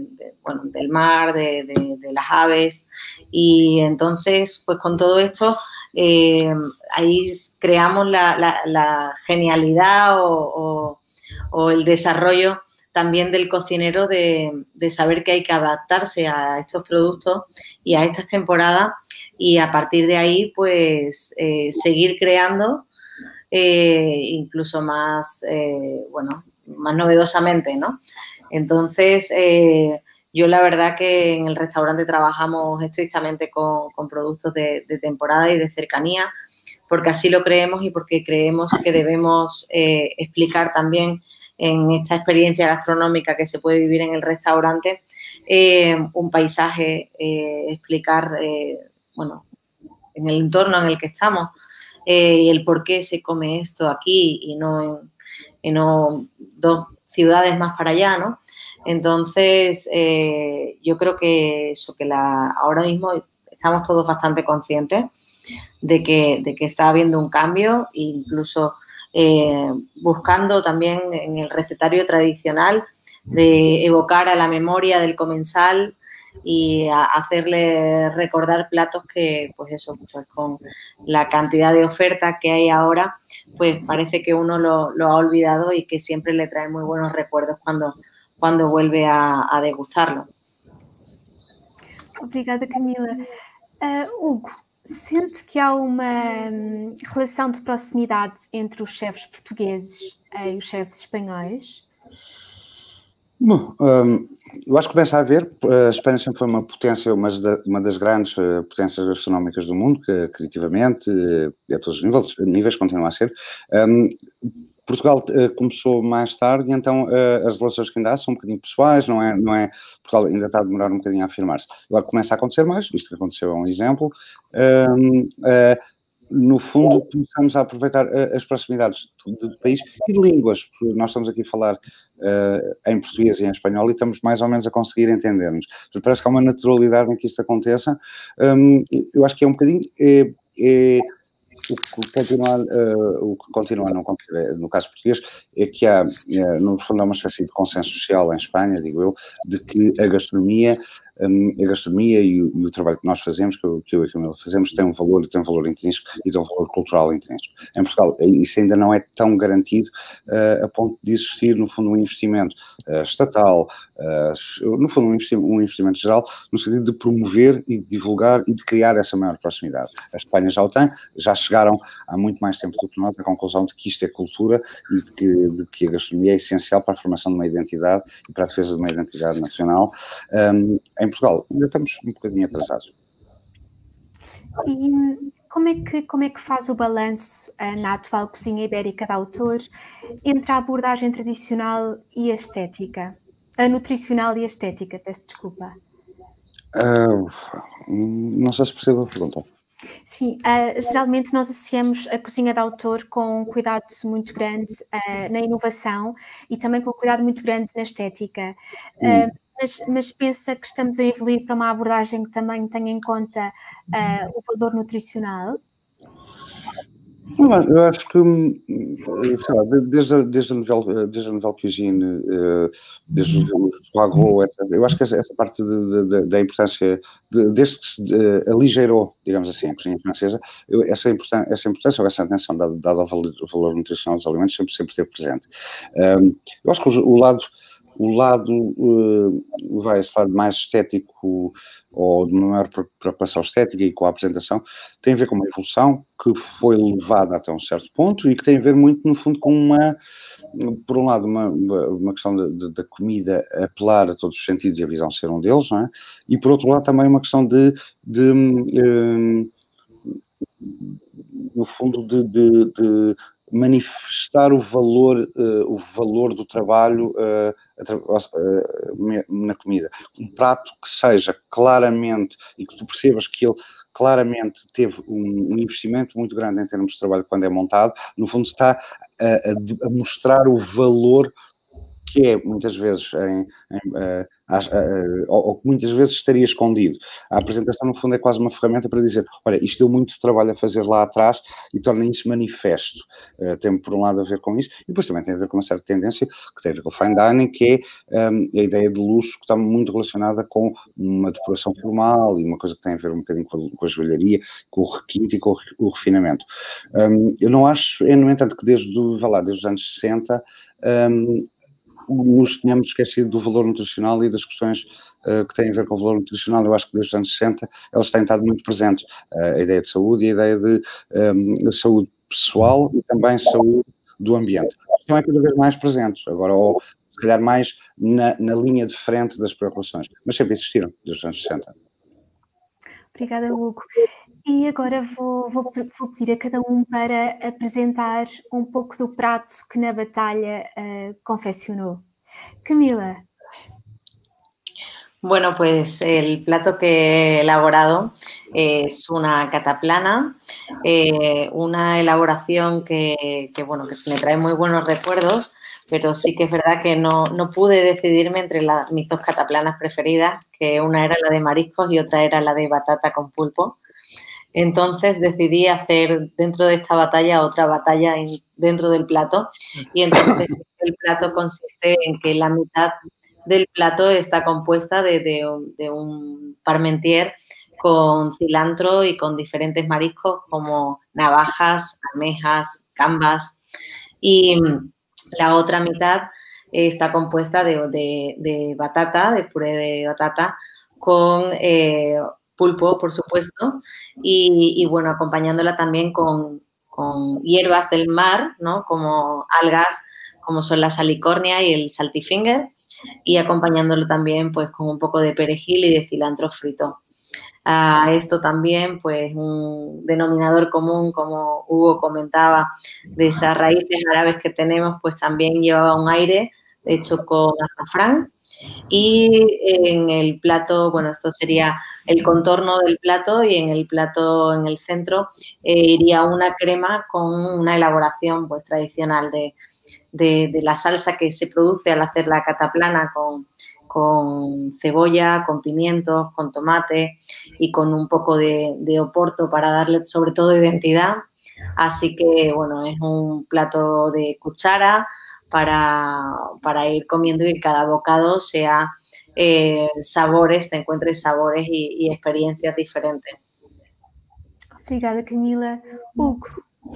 [SPEAKER 6] del mar, de, las aves. Y entonces, pues con todo esto, eh, ahí creamos la, genialidad o, el desarrollo también del cocinero de, saber que hay que adaptarse a estos productos y a estas temporadas y a partir de ahí, pues, eh, seguir creando incluso más, bueno, más novedosamente, ¿no? Entonces, eh, yo la verdad que en el restaurante trabajamos estrictamente con, productos de, temporada y de cercanía, porque así lo creemos y porque creemos que debemos eh, explicar también en esta experiencia gastronómica que se puede vivir en el restaurante eh, un paisaje, explicar, bueno, en el entorno en el que estamos y el por qué se come esto aquí y no en, y no dos ciudades más para allá, ¿no? Entonces, eh, yo creo que eso, que la, ahora mismo estamos todos bastante conscientes de que, de que está habiendo un cambio, incluso eh, buscando también en el recetario tradicional de evocar a la memoria del comensal y hacerle recordar platos que, pues eso, pues con la cantidad de ofertas que hay ahora, pues parece que uno lo, ha olvidado y que siempre le trae muy buenos recuerdos cuando, cuando vuelve a, degustarlo.
[SPEAKER 4] Obrigada, Camila. Uh, Hugo, Sente que há uma relação de proximidade entre os chefes portugueses e os chefes espanhóis?
[SPEAKER 5] Bom, um, eu acho que começa a haver. A Espanha sempre foi uma potência, uma, das grandes uh, potências gastronómicas do mundo, que criativamente, uh, a todos os níveis, níveis continua a ser. Um, Portugal uh, começou mais tarde então uh, as relações que ainda há são um bocadinho pessoais, não é? Não é Portugal ainda está a demorar um bocadinho a afirmar-se. Agora começa a acontecer mais, isto que aconteceu é um exemplo. Uh, no fundo, começamos a aproveitar as proximidades do, país e de línguas, porque nós estamos aqui a falar em português e em espanhol e estamos mais ou menos a conseguir entender-nos. Parece que há uma naturalidade em que isto aconteça. Um, eu acho que é um bocadinho. É, é, o que continua, uh, o que continua não no caso português, é que há, uh, no fundo, há uma espécie de consenso social em Espanha, digo eu, de que a gastronomia um, a gastronomia e o, e o, trabalho que nós fazemos, que eu, que eu e a Camila fazemos, tem um valor, tem um valor intrínseco e tem um valor cultural intrínseco. Em Portugal, isso ainda não é tão garantido uh, a ponto de existir, no fundo, um investimento uh, estatal, uh, no fundo, um investimento, um investimento, geral, no sentido de promover e de divulgar e de criar essa maior proximidade. A Espanha já o tem, já chegaram há muito mais tempo do que nós à conclusão de que isto é cultura e de que, de que a gastronomia é essencial para a formação de uma identidade e para a defesa de uma identidade nacional. Um, em em Portugal ainda estamos um bocadinho atrasados.
[SPEAKER 4] E como é que, como é que faz o balanço uh, na atual cozinha ibérica da autor entre a abordagem tradicional e a estética? A nutricional e a estética, peço desculpa.
[SPEAKER 5] Uh, não sei se percebo a pergunta.
[SPEAKER 4] Sim, uh, geralmente nós associamos a cozinha de autor com um cuidado muito grande uh, na inovação e também com um cuidado muito grande na estética. Hum mas, mas, pensa que estamos a evoluir para uma abordagem que também tenha em conta uh, o valor nutricional?
[SPEAKER 5] Eu acho que, hum, sei lá, desde, desde, a novel, desde a novel cuisine, eh, desde o agro, eu acho que essa, essa parte de, de, da importância, de, desde que se aligeirou, digamos assim, a cozinha francesa, essa, importância, essa importância ou essa atenção dada, dada ao valor, valor nutricional dos alimentos sempre, sempre esteve presente. Eu acho que o lado o lado, uh, vai esse lado mais estético ou de maior preocupação estética e com a apresentação, tem a ver com uma evolução que foi levada até um certo ponto e que tem a ver muito, no fundo, com uma, por um lado, uma, uma questão da comida apelar a todos os sentidos e a visão ser um deles, não é? E por outro lado também uma questão de, de um, no fundo, de, de, de manifestar o valor, uh, o valor do trabalho uh, uh, na comida. Um prato que seja claramente e que tu percebas que ele claramente teve um, um investimento muito grande em termos de trabalho quando é montado, no fundo está a, a, a mostrar o valor que é muitas vezes em, em, uh, ou, que muitas vezes estaria escondido. A apresentação, no fundo, é quase uma ferramenta para dizer: olha, isto deu muito trabalho a fazer lá atrás e torna isso manifesto. Uh, tem, por um lado, a ver com isso, e depois também tem a ver com uma certa tendência que tem a ver com o fine dining, que é um, a ideia de luxo que está muito relacionada com uma decoração formal e uma coisa que tem a ver um bocadinho com a, com a com o requinte e com o, o refinamento. Um, eu não acho, é, no entanto, que desde, lá, desde os anos 60. Um, nos tínhamos esquecido do valor nutricional e das questões uh, que têm a ver com o valor nutricional. Eu acho que desde os anos 60 elas têm estado muito presentes. Uh, a ideia de saúde e a ideia de, um, ehm, de saúde pessoal e também saúde do ambiente. Estão é cada vez mais presentes, agora, ou se calhar mais na, na linha de frente das preocupações, mas sempre existiram desde os anos 60.
[SPEAKER 4] Obrigada, Hugo. E agora vou, vou, vou, pedir a cada um para apresentar um pouco do prato que na batalha uh, confeccionó. Camila.
[SPEAKER 6] Bueno, pues el plato que he elaborado es una cataplana, eh, una elaboración que, que, bueno, que me trae muy buenos recuerdos, pero sí que es verdad que no, no pude decidirme entre la, mis dos cataplanas preferidas, que una era la de mariscos y otra era la de batata con pulpo. Entonces decidí hacer dentro de esta batalla otra batalla dentro del plato. Y entonces el plato consiste en que la mitad del plato está compuesta de, un parmentier con cilantro y con diferentes mariscos como navajas, almejas, gambas. Y la otra mitad está compuesta de, batata, de puré de batata con eh, pulpo, por supuesto, y, bueno, acompañándola también con, con, hierbas del mar, ¿no? Como algas, como son la salicornia y el saltifinger, y acompañándolo también pues con un poco de perejil y de cilantro frito. A esto también, pues un denominador común, como Hugo comentaba, de esas raíces árabes que tenemos, pues también llevaba un aire hecho con azafrán. Y en el plato, bueno, esto sería el contorno del plato y en el plato en el centro eh, iría una crema con una elaboración pues tradicional de, de, la salsa que se produce al hacer la cataplana con, con cebolla, con pimientos, con tomate y con un poco de, oporto para darle sobre todo identidad. Así que, bueno, es un plato de cuchara para, ir comiendo y que cada bocado sea eh, sabores, te encuentres sabores y, experiencias diferentes.
[SPEAKER 4] Obrigada, Camila. Hugo,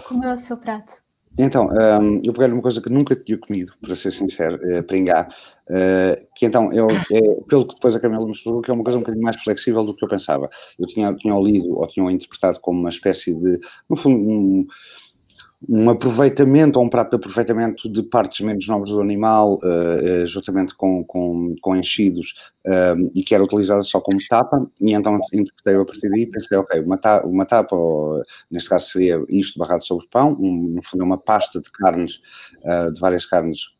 [SPEAKER 4] como é o seu prato?
[SPEAKER 5] Então, um, eu peguei uma coisa que nunca tinha comido, para ser sincero, uh, pringá, uh, que então, eu, é, pelo que depois a Camila me explicou, que é uma coisa um bocadinho mais flexível do que eu pensava. Eu tinha, tinha lido ou tinha interpretado como uma espécie de, no fundo, um, um aproveitamento ou um prato de aproveitamento de partes menos nobres do animal, uh, juntamente com, com, com enchidos, uh, e que era utilizada só como tapa, e então interpretei a partir daí e pensei, ok, uma, ta uma tapa, ou, neste caso seria isto barrado sobre pão, um, no fundo é uma pasta de carnes, uh, de várias carnes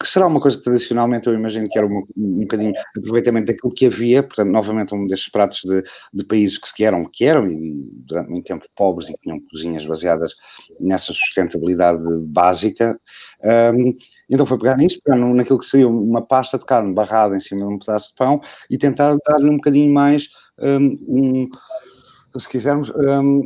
[SPEAKER 5] que será uma coisa que tradicionalmente eu imagino que era um, um bocadinho aproveitamento daquilo que havia, portanto, novamente um destes pratos de, de países que se eram, que eram e durante muito tempo pobres e tinham cozinhas baseadas nessa sustentabilidade básica. Um, então foi pegar nisso, pegar naquilo que seria uma pasta de carne barrada em cima de um pedaço de pão e tentar dar-lhe um bocadinho mais um, se quisermos, um,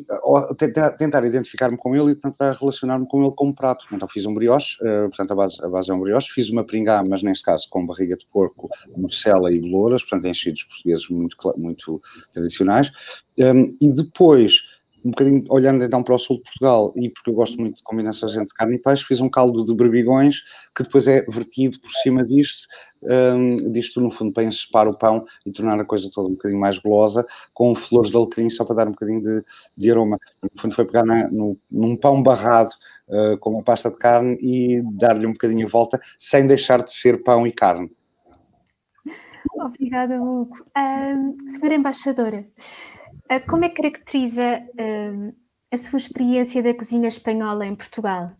[SPEAKER 5] tentar, identificar-me com ele e tentar relacionar-me com ele como prato. Então fiz um brioche, uh, portanto a base, a base é um brioche, fiz uma pringá, mas neste caso com barriga de porco, morcela e belouras, portanto enchidos portugueses muito, muito tradicionais, um, e depois um bocadinho olhando então para o sul de Portugal e porque eu gosto muito de combinações entre carne e peixe, fiz um caldo de berbigões que depois é vertido por cima disto, um, disto no fundo para encepar o pão e tornar a coisa toda um bocadinho mais golosa, com flores de alecrim só para dar um bocadinho de, de aroma. No fundo foi pegar na, no, num pão barrado uh, com uma pasta de carne e dar-lhe um bocadinho a volta, sem deixar de ser pão e carne.
[SPEAKER 4] Obrigada, Hugo. Um, senhora Embaixadora, como é que caracteriza uh, a sua experiência da cozinha espanhola em Portugal?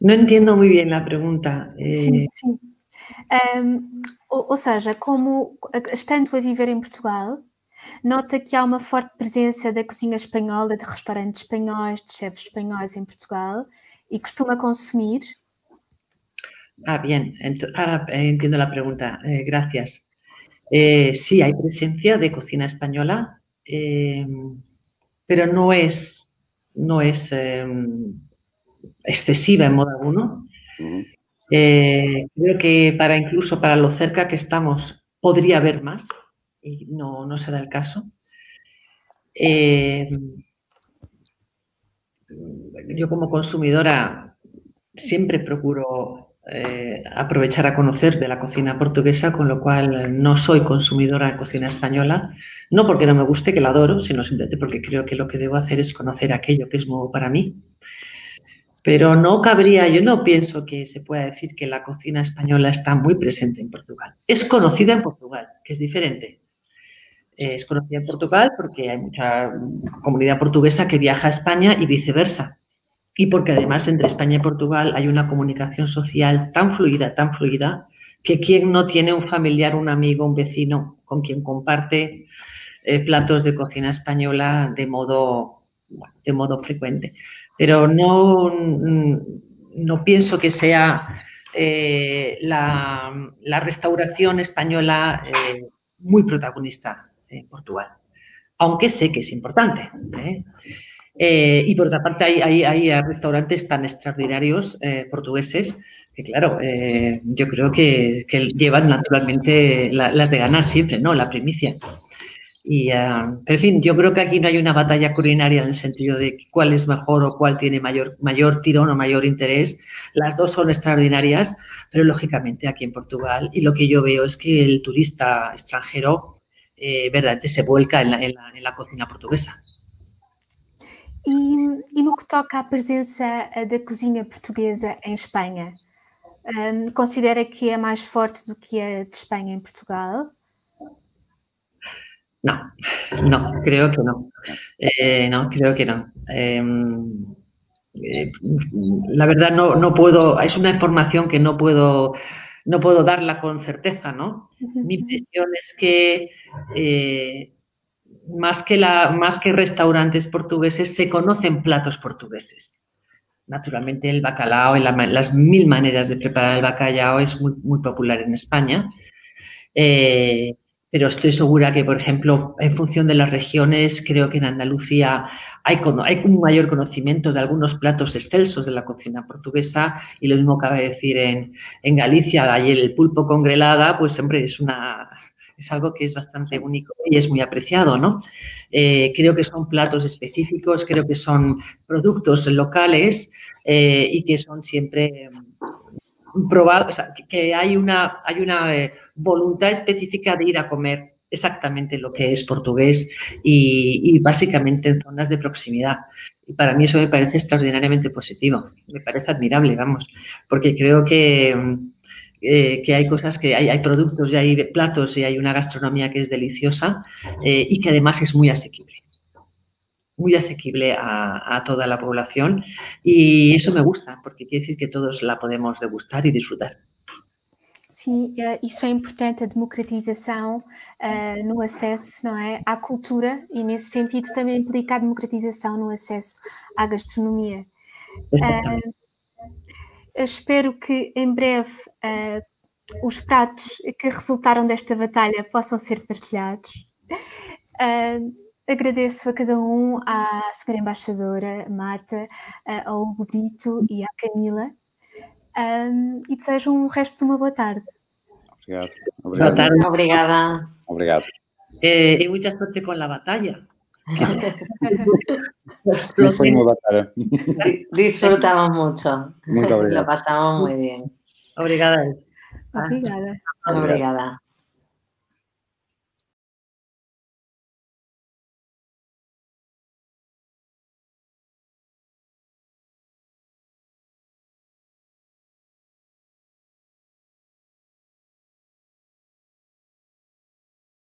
[SPEAKER 2] No entiendo muy bien la pregunta.
[SPEAKER 4] Eh... Sim, sim. Um, ou, ou, seja, como estando a viver em Portugal, nota que há uma forte presença da cozinha espanhola, de restaurantes espanhóis, de chefes espanhóis em Portugal, e costuma consumir
[SPEAKER 2] Ah, bien, ahora eh, entiendo la pregunta. Eh, gracias. Eh, sí, hay presencia de cocina española, pero no es, no es excesiva en modo alguno. creo que para incluso para lo cerca que estamos podría haber más y no, no se da el caso. yo como consumidora siempre procuro eh, aprovechar a conocer de la cocina portuguesa, con lo cual no soy consumidora de cocina española, no porque no me guste, que la adoro, sino simplemente porque creo que lo que debo hacer es conocer aquello que es nuevo para mí. Pero no cabría, yo no pienso que se pueda decir que la cocina española está muy presente en Portugal. Es conocida en Portugal, que es diferente. Es conocida en Portugal porque hay mucha comunidad portuguesa que viaja a España y viceversa y porque además entre España y Portugal hay una comunicación social tan fluida, tan fluida, que quien no tiene un familiar, un amigo, un vecino con quien comparte eh, platos de cocina española de modo, de modo frecuente. Pero no, no pienso que sea eh, la, restauración española eh, muy protagonista en Portugal, aunque sé que es importante. Eh, y por otra parte, hay, hay, restaurantes tan extraordinarios eh, portugueses que, claro, eh, yo creo que, llevan naturalmente las de ganar siempre, ¿no? La primicia. Y, uh, pero en fin, yo creo que aquí no hay una batalla culinaria en el sentido de cuál es mejor o cuál tiene mayor, mayor tirón o mayor interés. Las dos son extraordinarias, pero lógicamente aquí en Portugal, y lo que yo veo es que el turista extranjero eh, verdaderamente se vuelca en la, en, la, en la, cocina portuguesa.
[SPEAKER 4] E, e, no que toca à presença da cozinha portuguesa em Espanha, um, considera que é mais forte do que a de Espanha em Portugal?
[SPEAKER 2] No, no, creo que no. Eh, no, creo que no. Eh, eh, la verdad no, no puedo, es una información que no puedo, no puedo darla con certeza, ¿no? Mi impresión es que eh, más que, la, más que restaurantes portugueses se conocen platos portugueses. Naturalmente el bacalao y la, las mil maneras de preparar el bacalao es muy, muy popular en España. Eh, pero estoy segura que, por ejemplo, en función de las regiones, creo que en Andalucía hay, hay, un mayor conocimiento de algunos platos excelsos de la cocina portuguesa y lo mismo cabe decir en, en Galicia, ahí el pulpo con grelada, pues siempre es, una, es algo que es bastante único y es muy apreciado, ¿no? Eh, creo que son platos específicos, creo que son productos locales eh, y que son siempre probado, o sea, que hay una, hay una eh, voluntad específica de ir a comer exactamente lo que es portugués y, y, básicamente en zonas de proximidad. Y para mí eso me parece extraordinariamente positivo, me parece admirable, vamos, porque creo que, eh, que hay cosas, que hay, hay, productos y hay platos y hay una gastronomía que es deliciosa eh, y que además es muy asequible muy asequible a, a, toda la población y eso me gusta porque quiere decir que todos la podemos degustar e disfrutar.
[SPEAKER 4] Sim, isso é importante, a democratização uh, no acesso não é, à cultura e nesse sentido também implica a democratização no acesso à gastronomia. Uh, espero que em breve uh, os pratos que resultaram desta batalha possam ser partilhados. Uh, Agradeço a cada um, à senhora embaixadora Marta, ao Hugo Brito e à Camila, um, e desejo um resto de uma boa tarde.
[SPEAKER 5] Obrigado.
[SPEAKER 6] Obrigado. Boa tarde. Obrigada.
[SPEAKER 5] Obrigado.
[SPEAKER 2] Eh, y mucha suerte con la batalla.
[SPEAKER 5] Fue una batalla.
[SPEAKER 6] Disfrutamos mucho. Lo pasamos muy bien.
[SPEAKER 2] Obrigada.
[SPEAKER 4] Obrigada.
[SPEAKER 6] Obrigada.